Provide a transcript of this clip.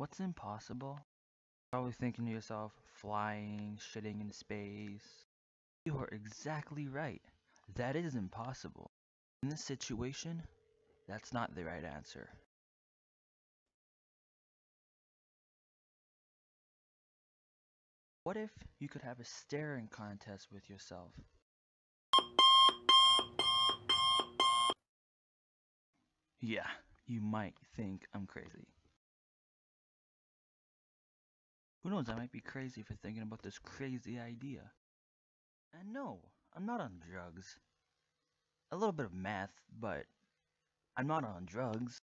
What's impossible? Probably thinking to yourself, flying, shitting in space. You are exactly right. That is impossible. In this situation, that's not the right answer. What if you could have a staring contest with yourself? Yeah, you might think I'm crazy. Who knows, I might be crazy for thinking about this crazy idea. And no, I'm not on drugs. A little bit of meth, but I'm not on drugs.